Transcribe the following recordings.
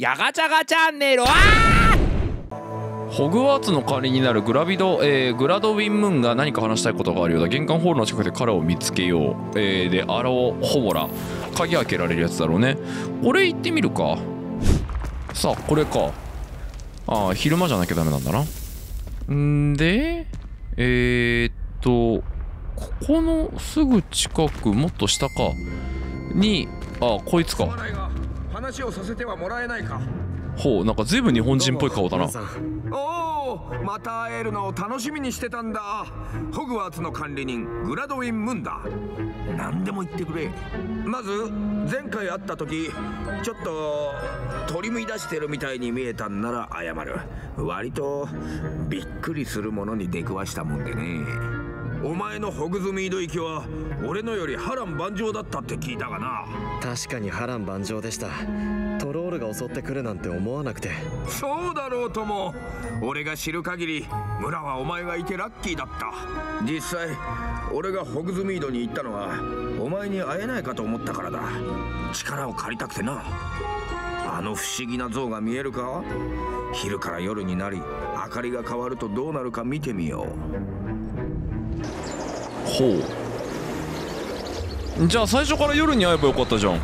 ヤガチャガチャンネル。あホグワーツの代わりになるグラビド、えーグラドウィン・ムーンが何か話したいことがあるようだ。玄関ホールの近くで彼を見つけよう、えーでアロホボラ鍵開けられるやつだろうね。これ行ってみるか。さあこれか。ああ昼間じゃなきゃダメなんだな。んでえー、っとここのすぐ近くもっと下か。にあこいつか。話をさせてはもらえないか。ほうなんか随分日本人っぽい顔だな。おおまた会えるのを楽しみにしてたんだ。ホグワーツの管理人グラドウィン・ムンだ何でも言ってくれ。まず前回会った時ちょっと取り乱してるみたいに見えたんなら謝る。割とびっくりするものに出くわしたもんでねお前のホグズミード行きは俺のより波乱万丈だったって聞いたがな。確かに波乱万丈でした。トロールが襲ってくるなんて思わなくて。そうだろうとも。俺が知る限り村はお前がいてラッキーだった。実際俺がホグズミードに行ったのはお前に会えないかと思ったからだ。力を借りたくてな。あの不思議な像が見えるか？昼から夜になり明かりが変わるとどうなるか見てみよほう。じゃあ最初から夜に会えばよかったじゃん。ほ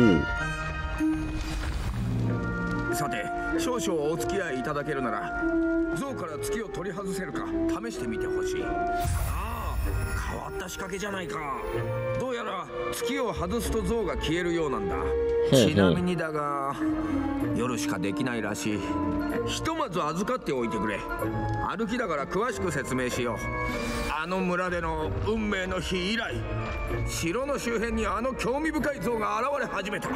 う。さて少々お付き合いいただけるなら像から月を取り外せるか試してみてほしい。変わった仕掛けじゃないか。どうやら月を外すと像が消えるようなんだ。ちなみにだが夜しかできないらしい。ひとまず預かっておいてくれ。歩きだから詳しく説明しよう。あの村での運命の日以来城の周辺にあの興味深い像が現れ始めた。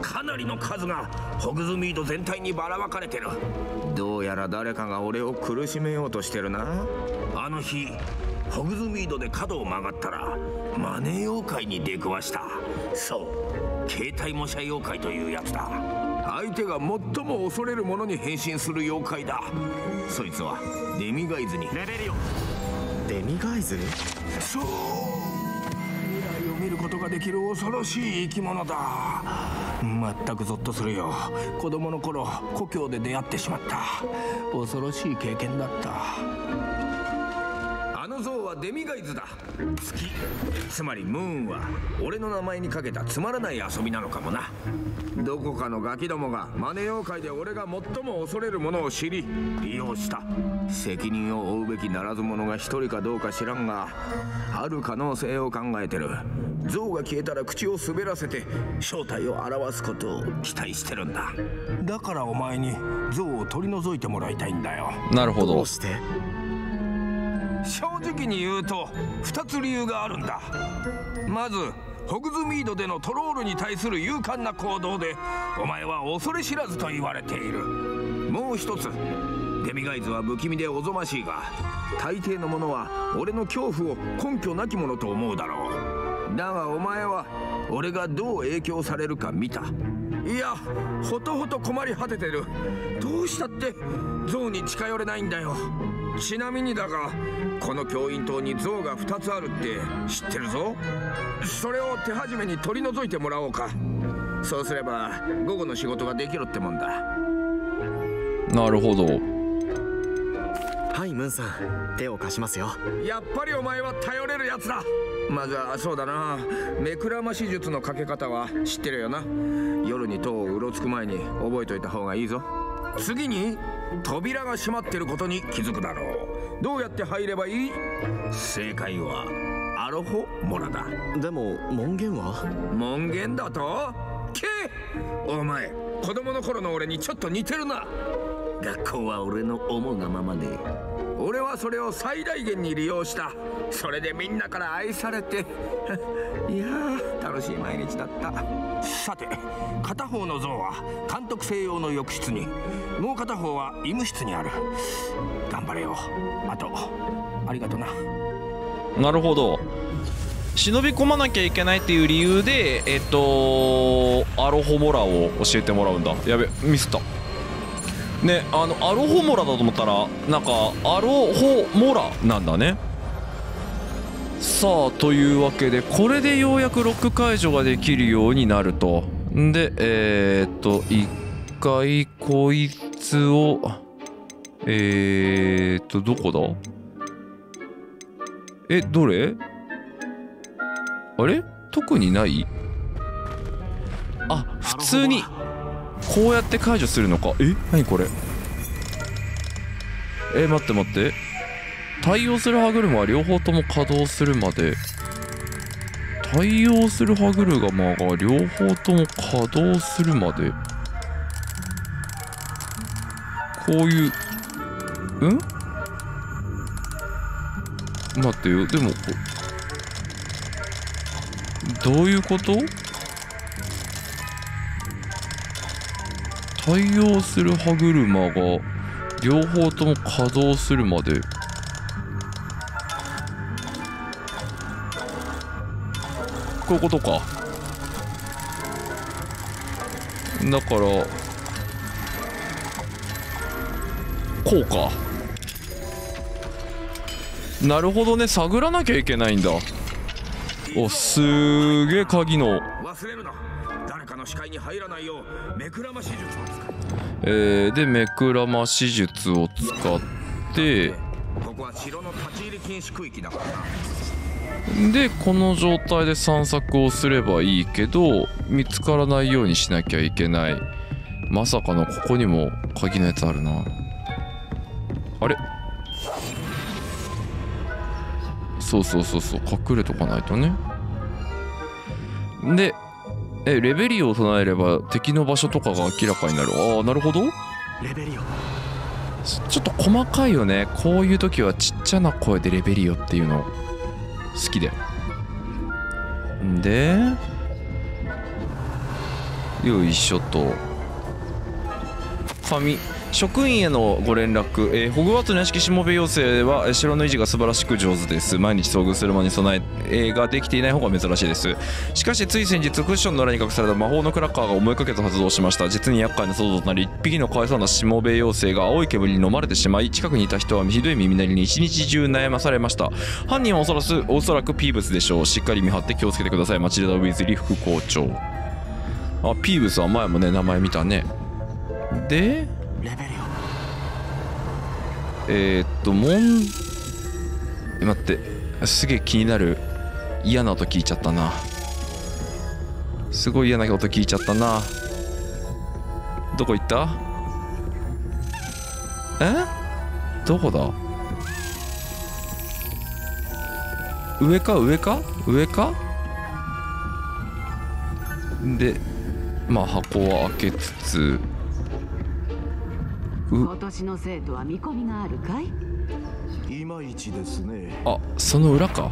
かなりの数がホグズミード全体にばらまかれてる。どうやら誰かが俺を苦しめようとしてるな。あの日ホグズミードで角を曲がったらマネー妖怪に出くわした。そう携帯模写妖怪というやつだ。相手が最も恐れるものに変身する妖怪だ。そいつはデミガイズに。レベリオデミガイズ？そう。未来を見ることができる恐ろしい生き物だ。まったくゾッとするよ。子供の頃故郷で出会ってしまった。恐ろしい経験だった。あの像はデミガイズだ。月つまりムーンは俺の名前にかけたつまらない遊びなのかもな。どこかのガキどもがマネ妖怪で俺が最も恐れるものを知り利用した。責任を負うべきならず者が一人かどうか知らんがある可能性を考えてる。像が消えたら口を滑らせて正体を表すことを期待してるんだ。だからお前に像を取り除いてもらいたいんだよ。なるほど。どうして？正直に言うと2つ理由があるんだ。まずホグズミードでのトロールに対する勇敢な行動でお前は恐れ知らずと言われている。もう一つデミガイズは不気味でおぞましいが大抵の者は俺の恐怖を根拠なきものと思うだろう。だがお前は俺がどう影響されるか見た。いやほとほと困り果ててる。どうしたって象に近寄れないんだよ。ちなみにだがこの教員棟に像が2つあるって知ってるぞ？それを手始めに取り除いてもらおうか。そうすれば午後の仕事ができるってもんだ。なるほど。はいムーンさん。手を貸しますよ。やっぱりお前は頼れるやつだ。まずはそうだな。目くらまし術のかけ方は知ってるよな。夜に塔をうろつく前に覚えといた方がいいぞ。次に扉が閉まってることに気づくだろう。どうやって入ればいい？正解はアロホモラだ。でも門限は？門限だと？け！お前子供の頃の俺にちょっと似てるな。学校は俺の思うがままで俺はそれを最大限に利用した。それでみんなから愛されて。いやー楽しい毎日だった。さて片方の像は監督専用の浴室にもう片方は医務室にある。頑張れよ。あとありがとな。なるほど。忍び込まなきゃいけないっていう理由でえっとアロホモラを教えてもらうんだ。やべミスった。ねあのアロホモラだと思ったらなんかアロホモラなんだね。さあというわけでこれでようやくロック解除ができるようになると。んでえー、っと一回こいつをえー、っとどこだ？えどれ？あれ？特にない？あ普通にこうやって解除するのか。え？何これ？え待って待って。対応する歯車は両方とも稼働するまで。対応する歯車が両方とも稼働するまで。こういううん？待ってよ。でもどういうこと？対応する歯車が両方とも稼働するまで。こういうことか。だからこうか。なるほどね。探らなきゃいけないんだ。おすげえ鍵の。忘れるな。誰かの視界に入らないよう目くらまし術を使う。えー、で目くらまし術を使って。ここは城の立ち入り禁止区域だからなでこの状態で散策をすればいいけど見つからないようにしなきゃいけない。まさかのここにも鍵のやつあるな。あれ？そうそうそうそう。隠れとかないとね。でえレベリオを唱えれば敵の場所とかが明らかになる。ああなるほど。レベリオちょっと細かいよね。こういう時はちっちゃな声でレベリオっていうの好きだよ。でよいしょと。紙職員へのご連絡、えーホグワーツの屋敷しもべ妖精は城の維持が素晴らしく上手です。毎日遭遇する間に備ええーができていない方が珍しいです。しかしつい先日クッションの裏に隠された魔法のクラッカーが思いかけて発動しました。実に厄介な騒動となり一匹のかわいそうなしもべ妖精が青い煙に飲まれてしまい近くにいた人はひどい耳鳴りに一日中悩まされました。犯人はおそらくおそらくピーブスでしょう。しっかり見張って気をつけてください。マチルダ・ウィズリー副校長。あピーブスは前もね名前見たね。でえー、っともんえ待って。すげえ気になる。嫌な音聞いちゃったな。すごい嫌な音聞いちゃったな。どこ行った？え？どこだ？上か？上か？上か？でまあ箱を開けつつ。今年の生徒は見込みがあるかい？いまいちですね。あその裏か。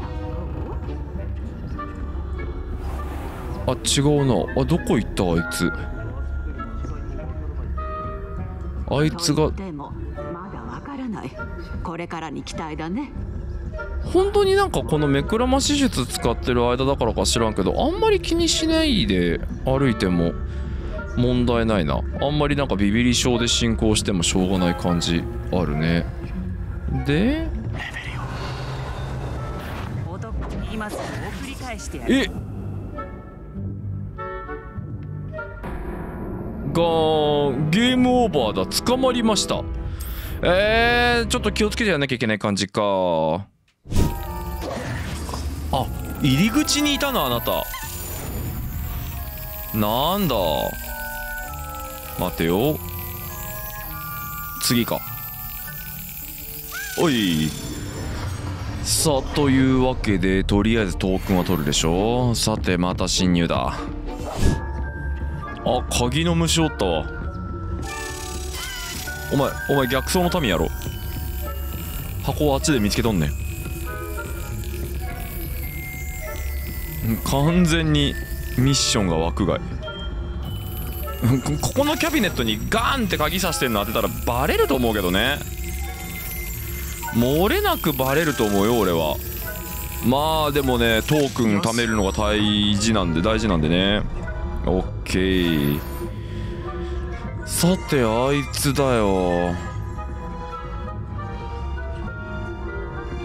あ違うな。あどこ行った？あいつ。あいつが。と言ってもまだわからない。これからに期待だね。本当になんかこの目くらまし術使ってる間だからか知らんけどあんまり気にしないで歩いても問題ないな。あんまりなんかビビり症で進行してもしょうがない感じあるね。で？え？がゲームオーバーだ。捕まりました。えー、ちょっと気をつけてやらなきゃいけない感じか。あ入り口にいたのあなた。なんだ？待てよ。次か。おい。さあというわけでとりあえずトークンは取るでしょさてまた侵入だ。あ鍵の虫おったわ。お前お前逆走の民やろ。箱をあっちで見つけとんねん。完全にミッションが枠外。ここのキャビネットにガーンって鍵さしてんの当てたらバレると思うけどね。漏れなくバレると思うよ俺は。まあでもねトークン貯めるのが大事なんで大事なんでね。オッケー。さてあいつだよ。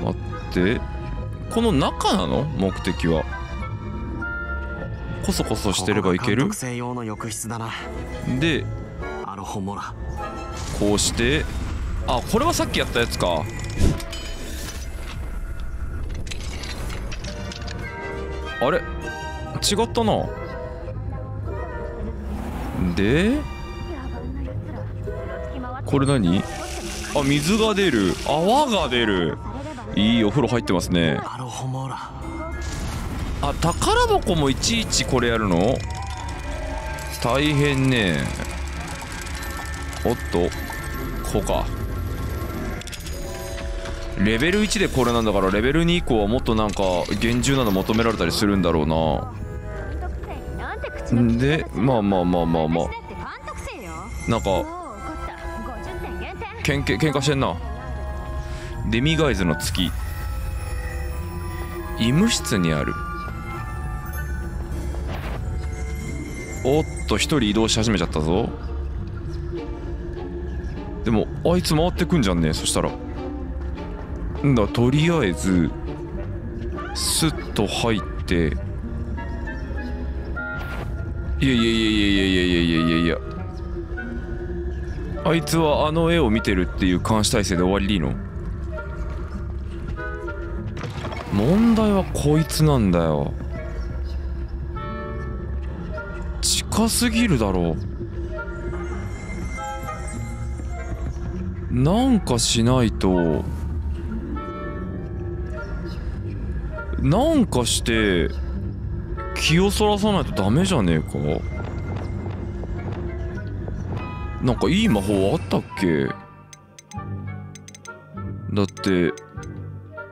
待って。この中なの？目的は。コソコソしてればいける。でこうしてあこれはさっきやったやつか。あれ？違ったな。でこれ何？あ水が出る。泡が出る。いいお風呂入ってますねあ宝箱もいちいちこれやるの？大変ね。おっとこうか。レベル1でこれなんだからレベル2以降はもっとなんか厳重なの求められたりするんだろうな。んでまあまあまあまあまあ。なんかけんけ喧嘩してんな。デミガイズの月。医務室にあるおっと一人移動し始めちゃったぞ。でもあいつ回ってくんじゃんねそしたら。んだとりあえずスッと入って。いやいやいやいやいやいやいやいやいやいや。あいつはあの絵を見てるっていう監視体制で終わりでいいの？問題はこいつなんだよ。近すぎるだろう。なんかしないと。なんかして気をそらさないとダメじゃねえか。なんかいい魔法あったっけ？だって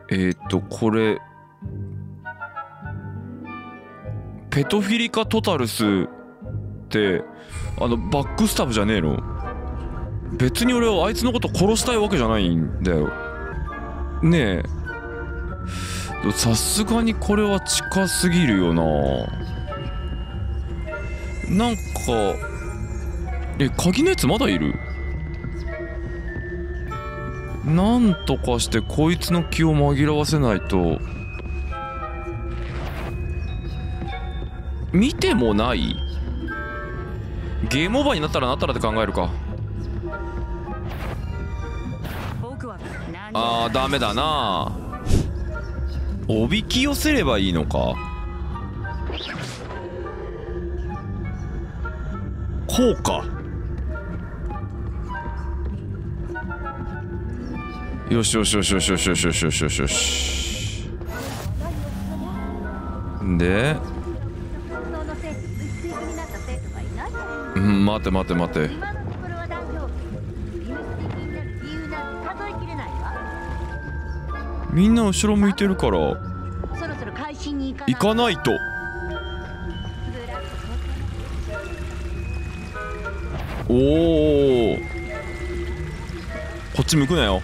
えー、っとこれペトフィリカトタルスってあのバックスタブじゃねえの。別に俺はあいつのこと殺したいわけじゃないんだよ。ねえ。さすがにこれは近すぎるよな。なんかえ鍵のやつまだいる？なんとかしてこいつの気を紛らわせないと。見てもない？ゲームオーバーになったらなったらで考えるか。あーダメだな。おびき寄せればいいのか。こうか。よしよしよしよしよしよしよしよしよし。でうん待て待て待て。みんな後ろ向いてるからそろそろ会心に行か行かないと。おおこっち向くなよ。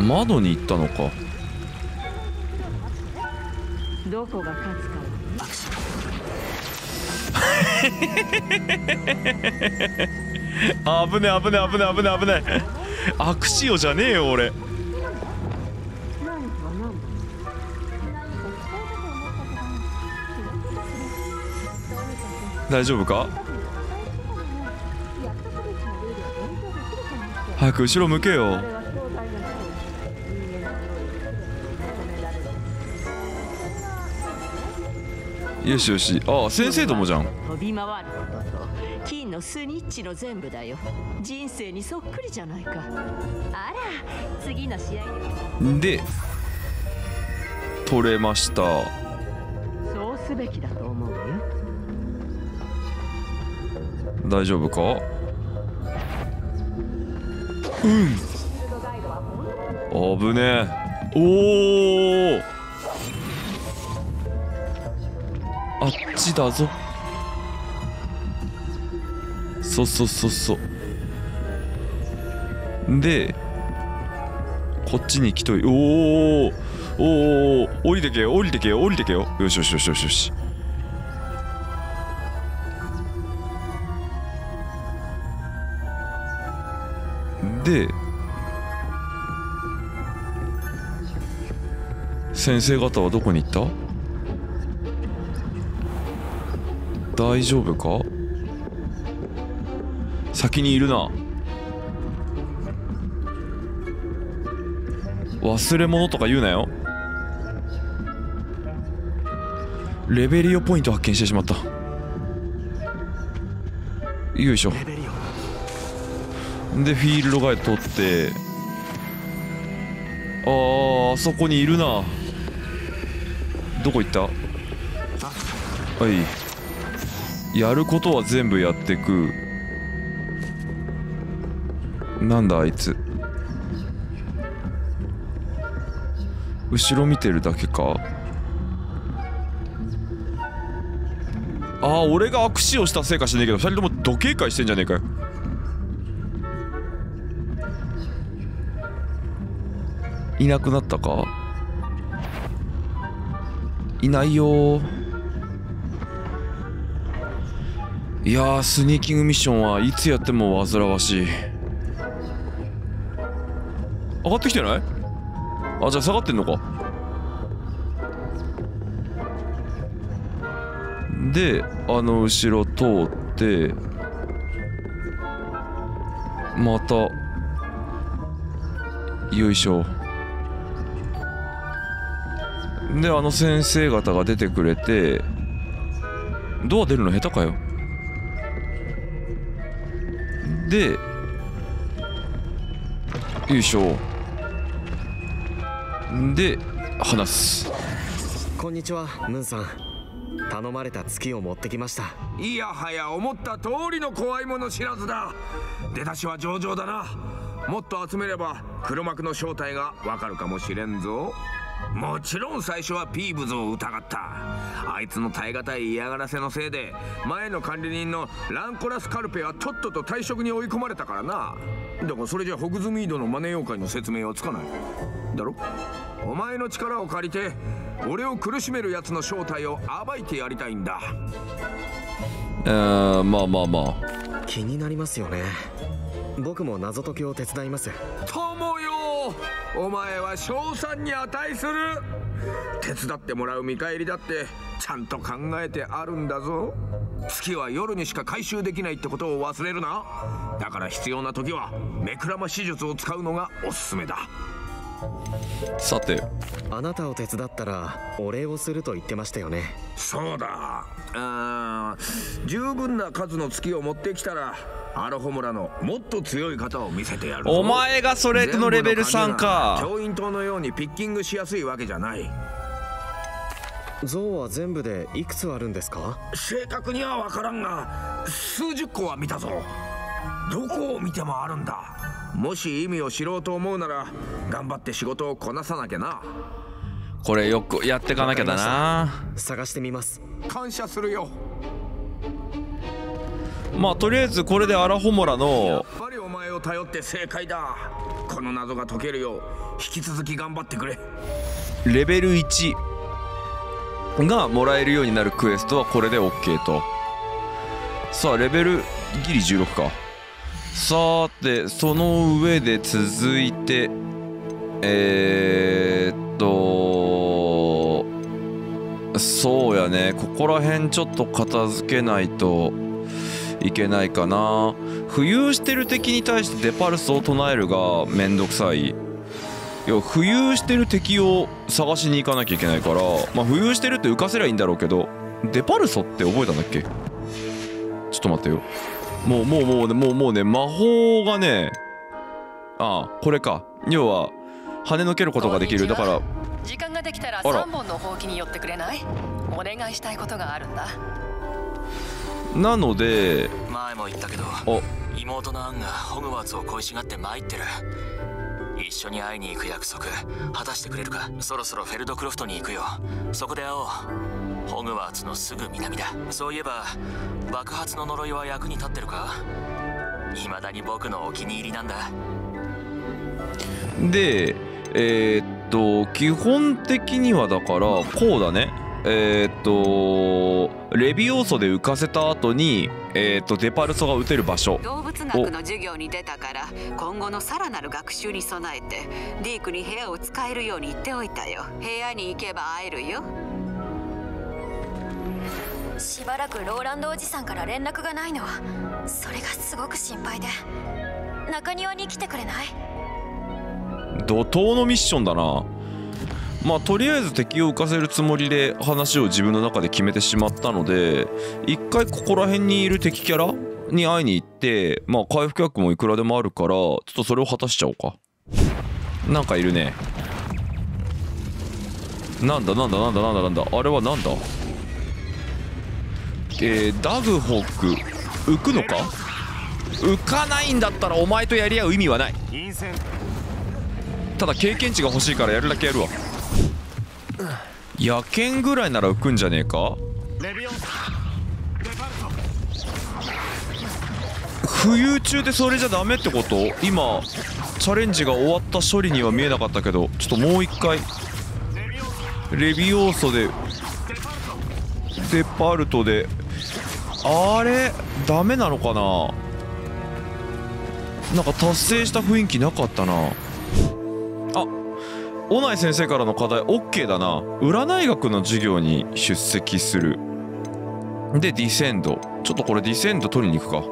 窓に行ったのかどこが勝つかあ危ね危ね危ね危ね危ねアクシオじゃねえよ俺。大丈夫か？早く後ろ向けよ。よしよし。あ先生どもじゃん。飛び回ることと金のスニッチの全部だよ。人生にそっくりじゃないか。あら次の試合で。取れました。そうすべきだと思うよ。大丈夫か？うん。危ねえ。おおちだぞ。そうそうそうそう。でこっちに来といおおおお降りてけよ降りてけよ降りてけよ。よしよしよしよしよし。で先生方はどこに行った？大丈夫か？先にいるな。忘れ物とか言うなよ。レベリオポイント発見してしまった。よいしょ。でフィールドガイド取って。あーあそこにいるな。どこ行った？はい。やることは全部やってく。なんだあいつ。後ろ見てるだけか。ああ俺が握手をしたせいかしねえけど2人とも時計会してんじゃねえかよ。いなくなったか？いないよいやースニーキングミッションはいつやっても煩わしい。上がってきてない？あじゃあ下がってんのか。であの後ろ通ってまたよいしょ。であの先生方が出てくれてドア出るの下手かよ。でよいしょで話す。こんにちはムーンさん。頼まれた月を持ってきました。いやはや思った通りの怖いもの知らずだ。出だしは上々だな。もっと集めれば黒幕の正体がわかるかもしれんぞもちろん最初はピーブズを疑った。あいつの耐え難い嫌がらせのせいで前の管理人のランコラス・カルペはとっとと退職に追い込まれたからな。だからそれじゃホグズミードのマネ妖怪の説明はつかない。だろ？お前の力を借りて俺を苦しめる奴の正体を暴いてやりたいんだ。えー、まあまあまあ。気になりますよね。僕も謎解きを手伝います。友よお前は賞賛に値する。手伝ってもらう見返りだってちゃんと考えてあるんだぞ。月は夜にしか回収できないってことを忘れるな。だから必要な時は目くらまし術を使うのがおすすめだ。さて。あなたを手伝ったらお礼をすると言ってましたよね。そうだ。うーん十分な数の月を持ってきたらアロホムラのもっと強い方を見せてやるぞ。お前がそれのレベル3か。教員塔のようにピッキングしやすいわけじゃない。像は全部でいくつあるんですか？正確には分からんが数十個は見たぞ。どこを見てもあるんだ。もし意味を知ろうと思うなら頑張って仕事をこなさなきゃな。これよくやってかなきゃだな。探してみます。感謝するよまあとりあえずこれでアラホモラやのっぱりお前を頼って正解だ。この謎が解けるよ。う引き続き頑張ってくれ。レベル1がもらえるようになるクエストはこれで OK と。さあレベルギリ16か。さてその上で続いてえー、っとそうやね。ここら辺ちょっと片付けないといけないかな。浮遊してる敵に対してデパルスを唱えるがめんどくさい。いや浮遊してる敵を探しに行かなきゃいけないからまあ浮遊してるって浮かせりゃいいんだろうけどデパルソって覚えたんだっけ？ちょっと待ってよ。もうもうもうねもうもうね魔法がねああこれか。要は跳ねのけることができる。だから時間ができたら3本のほうきに寄ってくれない？お願いしたいことがあるんだなので前も言ったけどお妹のアンがホグワーツを恋しがって参ってる。一緒に会いに行く約束果たしてくれるか。そろそろフェルドクロフトに行くよ。そこで会おう。ホグワーツのすぐ南だ。そういえば爆発の呪いは役に立ってるか？未だに僕のお気に入りなんだ。でえーっと基本的にはだからこうだねえーっとレビオーソで浮かせた後にえーっとデパルソが撃てる場所。動物学の授業に出たから今後のさらなる学習に備えてディークに部屋を使えるように言っておいたよ。部屋に行けば会えるよ。しばらくローランドおじさんから連絡がないのそれがすごく心配で。中庭に来てくれない？怒涛のミッションだなまあとりあえず敵を浮かせるつもりで話を自分の中で決めてしまったので一回ここら辺にいる敵キャラに会いに行ってまあ回復薬もいくらでもあるからちょっとそれを果たしちゃおうか。なんかいるね。なんだなんだなんだなんだなんだ。あれはなんだ？えー、ダグホック。浮くのか？浮かないんだったらお前とやり合う意味はない。ただ経験値が欲しいからやるだけやるわ野犬ぐらいなら浮くんじゃねえか？浮遊中でそれじゃダメってこと？今チャレンジが終わった処理には見えなかったけどちょっともう一回。レビオーソでデパルトで。あれ？ダメなのかな？なんか達成した雰囲気なかったな。あ小内先生からの課題 OK だな。占い学の授業に出席する。でディセンド。ちょっとこれディセンド取りに行くか。